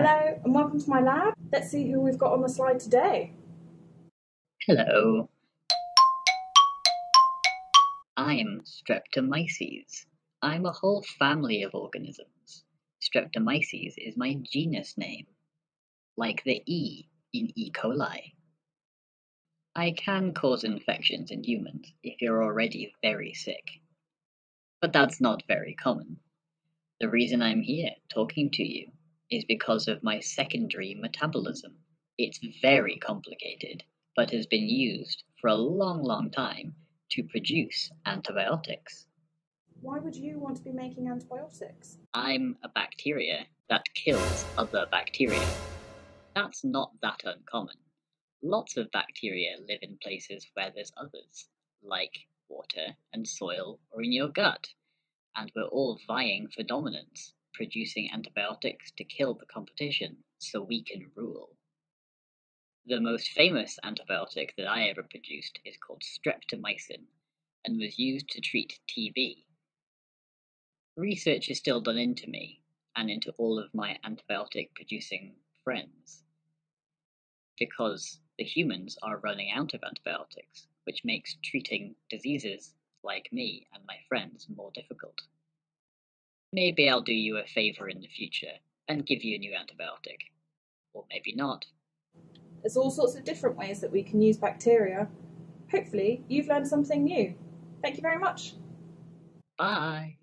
Hello and welcome to my lab. Let's see who we've got on the slide today. Hello. I'm Streptomyces. I'm a whole family of organisms. Streptomyces is my genus name, like the E in E. coli. I can cause infections in humans if you're already very sick. But that's not very common. The reason I'm here talking to you is because of my secondary metabolism. It's very complicated, but has been used for a long, long time to produce antibiotics. Why would you want to be making antibiotics? I'm a bacteria that kills other bacteria. That's not that uncommon. Lots of bacteria live in places where there's others, like water and soil or in your gut and we're all vying for dominance, producing antibiotics to kill the competition so we can rule. The most famous antibiotic that I ever produced is called streptomycin and was used to treat TB. Research is still done into me and into all of my antibiotic producing friends because the humans are running out of antibiotics, which makes treating diseases like me and my friends more difficult. Maybe I'll do you a favor in the future and give you a new antibiotic. Or maybe not. There's all sorts of different ways that we can use bacteria. Hopefully, you've learned something new. Thank you very much. Bye.